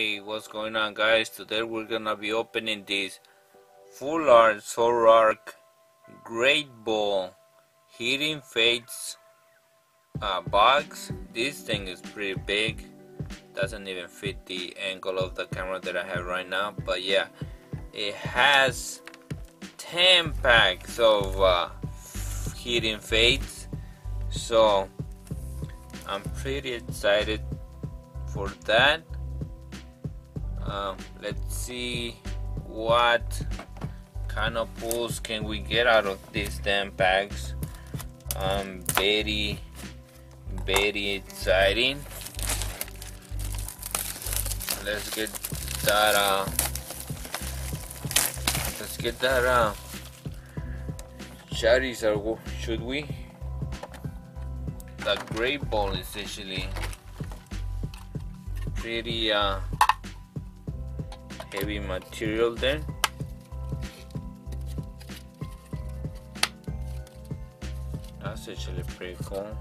Hey, what's going on guys? Today we're gonna be opening this full art Zoroark Great Ball Hidden Fates uh, box. This thing is pretty big. Doesn't even fit the angle of the camera that I have right now. But yeah, it has 10 packs of uh, Hidden Fates. So I'm pretty excited for that. Um, let's see what kind of pulls can we get out of these damn packs. Um, very, very exciting. Let's get that. Uh, let's get that. Uh, Charizard, should we? The Great Ball is actually pretty. Uh, heavy material there. That's actually pretty cool.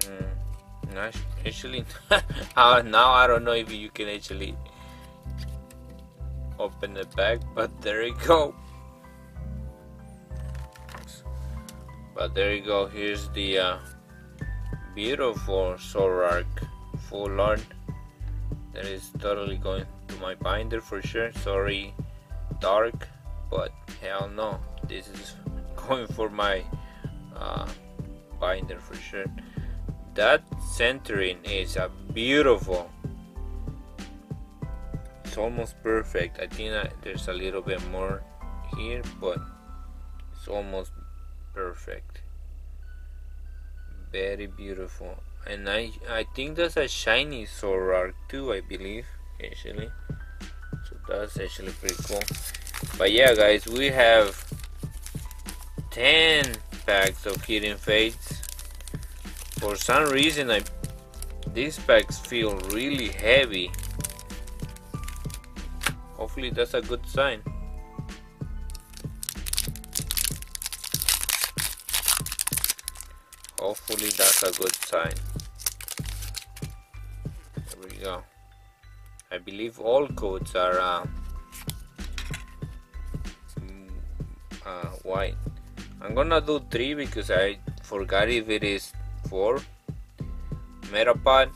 Mm, actually uh, now I don't know if you can actually open the bag but there you go. But there you go. Here's the uh, beautiful Zoroark full art that is totally going to my binder for sure. Sorry dark but hell no. This is going for my uh, binder for sure. That centering is a beautiful it's almost perfect. I think there's a little bit more here but it's almost perfect very beautiful. And I I think that's a shiny Zoroark too I believe actually. So that's actually pretty cool. But yeah guys we have 10 packs of hidden fates. For some reason I these packs feel really heavy. Hopefully that's a good sign hopefully that's a good sign. There we go. I believe all codes are uh, mm, uh, white. I'm gonna do three because I forgot if it is four. Metapod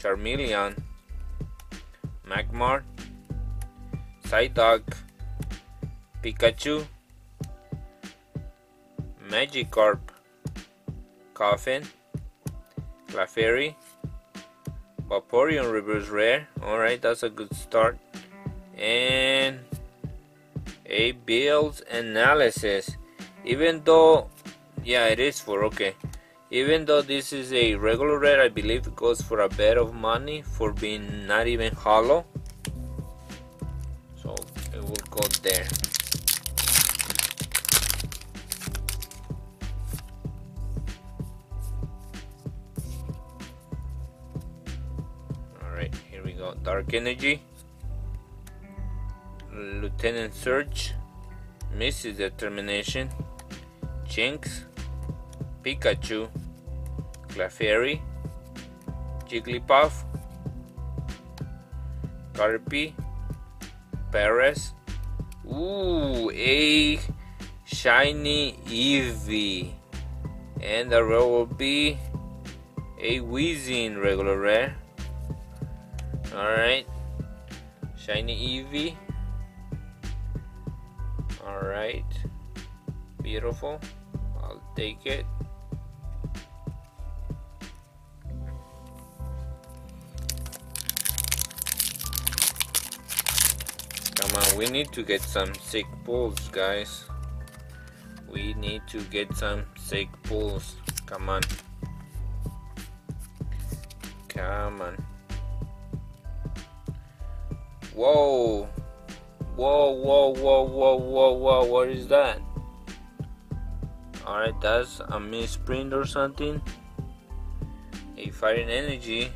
Charmeleon Magmar Psyduck Pikachu Magikarp Koffing, Clefairy, Vaporeon Reverse Rare. Alright, that's a good start. And a build analysis. Even though, yeah, it is for okay. Even though this is a regular rare, I believe it goes for a bit of money for being not even hollow. So it will go there. Dark Energy, Lieutenant Surge, Mrs. Determination, Jynx, Pikachu, Clefairy, Jigglypuff, Caterpie, Paras, ooh, a shiny Eevee, and the rare will be a Weezing regular rare. Alright. Shiny Eevee. Alright. Beautiful. I'll take it. Come on, we need to get some sick pulls, guys. We need to get some sick pulls. Come on. Come on. Whoa. Whoa, whoa, whoa, whoa, whoa, whoa. What is that? Alright, that's a misprint or something. A firing energy.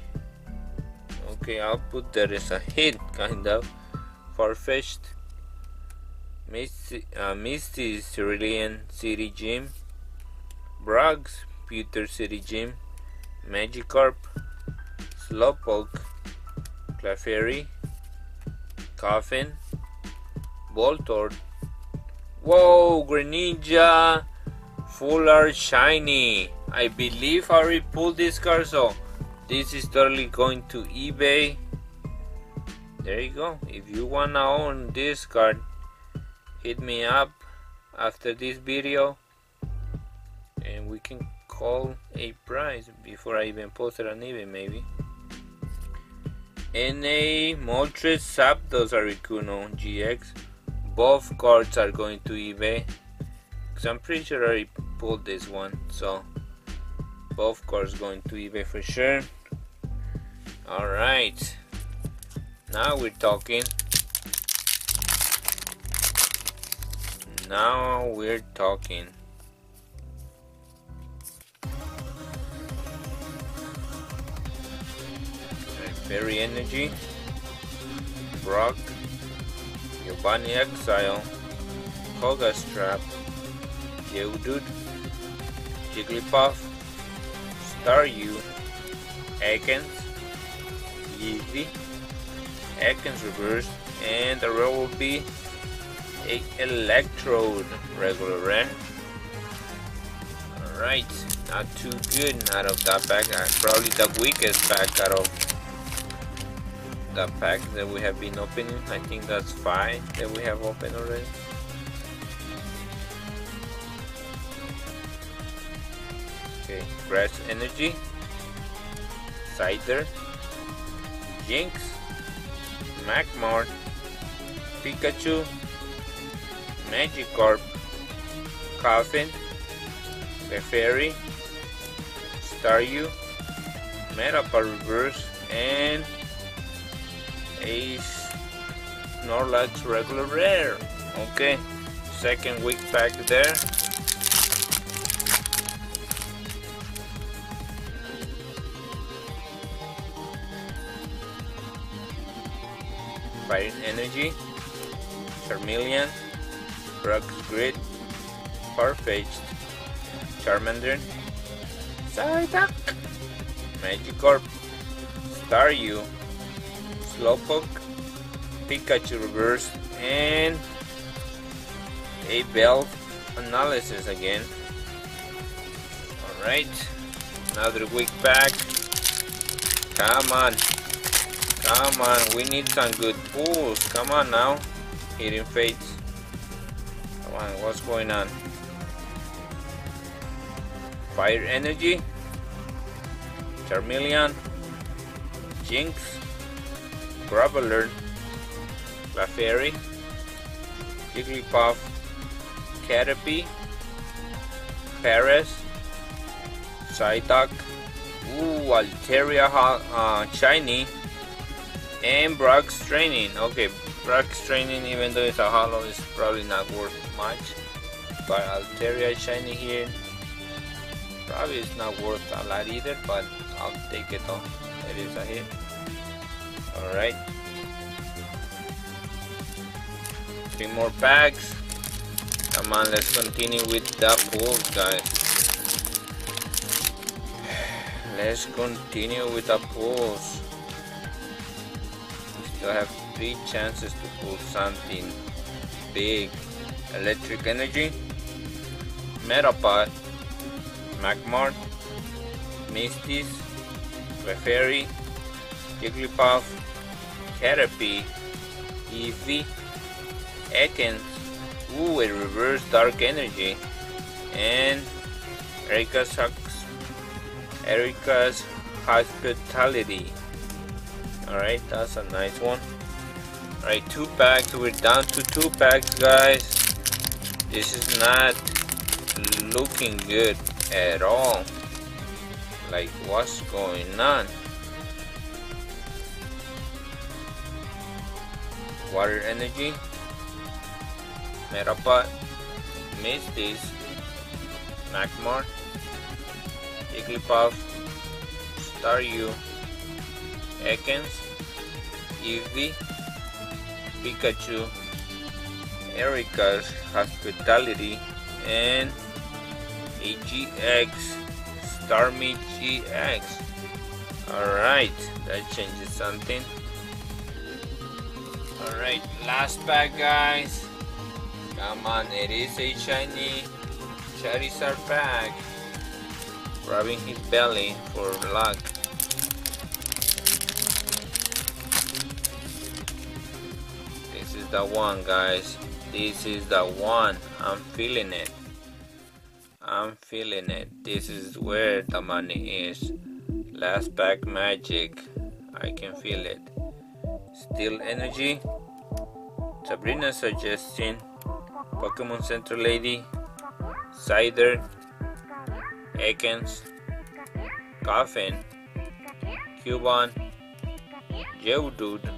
Okay, I'll put that a hit, kind of. Farfetch'd. Misty, uh, Misty Cerulean City Gym. Brock's, Pewter City Gym, Magikarp, Slowpoke, Clefairy, Koffing, Voltorb, Whoa, Greninja, Fuller Shiny. I believe I already pulled this card, so this is totally going to eBay. There you go. If you wanna own this card, hit me up after this video and we can call a price before I even post it on eBay maybe. NA Moltres Zapdos Articuno GX. Both cards are going to eBay. Cause I'm pretty sure I already pulled this one. So both cards going to eBay for sure. Alright. Now we're talking. Now we're talking. Fairy Energy, Brock, Giovanni Exile, Koga's Trap, Geodude, Jigglypuff, Staryu, Ekans, Eevee, Ekans Reverse, and the rare will be a Electrode regular rare. Alright, not too good out of that pack. Probably the weakest pack out of the pack that we have been opening. I think that's five that we have opened already. Okay, Grass Energy, Cider, Jynx, Magmar, Pikachu, Magikarp, Koffing, Clefairy, Staryu, Metapod Reverse, and a Snorlax regular rare. Okay, second week pack there. Fighting Energy, Charmeleon, Brock's Grit, Farfetch'd, Charmander, Psyduck, Magikarp, Staryu, Slowpoke, Pikachu Reverse, and a belt analysis again. Alright, another week back. Come on. Come on, we need some good pulls. Come on now. Hidden Fates. Come on, what's going on? Fire Energy. Charmeleon. Jynx. Graveler, Clefairy, Jigglypuff, Caterpie, Paras, Psyduck, ooh, Altaria uh, Shiny, and Brock's Training. Okay, Brock's Training, even though it's a hollow, is probably not worth much. But Altaria Shiny here, probably is not worth a lot either, but I'll take it though. It is a hit. Alright. Three more packs. Come on, let's continue with the pulls, guys. Let's continue with the pulls. We still have three chances to pull something big. Electric Energy, Metapod, Magmar, Misty's, Clefairy, Jigglypuff, Caterpie, Eevee, Ekans, ooh, a reverse dark energy, and Erika's, Erika's hospitality. Alright, that's a nice one. Alright, two packs, we're down to two packs guys. This is not looking good at all. Like what's going on? Water Energy, Metapod, Misty's, Magmar, Jigglypuff, Staryu, Ekans, Eevee, Pikachu, Erika's Hospitality, and AGX Starmie GX alright that changes something alright last pack guys come on it is a shiny Charizard pack rubbing his belly for luck this is the one guys this is the one I'm feeling it I'm feeling it. This is where the money is. Last pack magic. I can feel it. Steel energy. Sabrina suggesting. Pokemon Center Lady. Cider. Ekans. Koffing. Cubone. Geodude.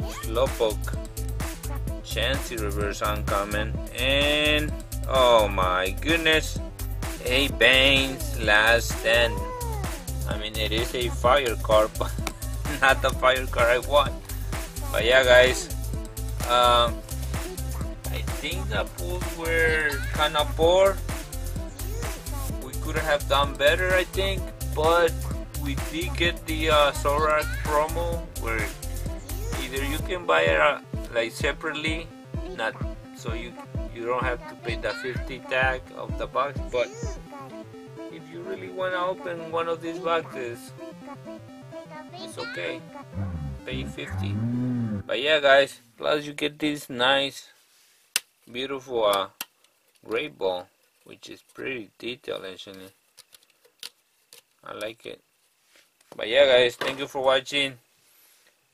Slowpoke. Chansey reverse uncommon. And Oh my goodness. A Blaine's last stand. I mean, it is a fire car, but not the fire car I want. But yeah, guys. Um, I think the pools were kind of poor. We could have done better, I think. But we did get the uh, Zoroark promo where either you can buy it uh, like separately, not so you you don't have to pay the 50 tag of the box but if you really want to open one of these boxes it's okay pay 50 but yeah guys plus you get this nice beautiful uh, great ball which is pretty detailed actually. I like it. But yeah guys thank you for watching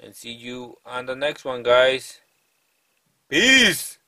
and see you on the next one guys. Peace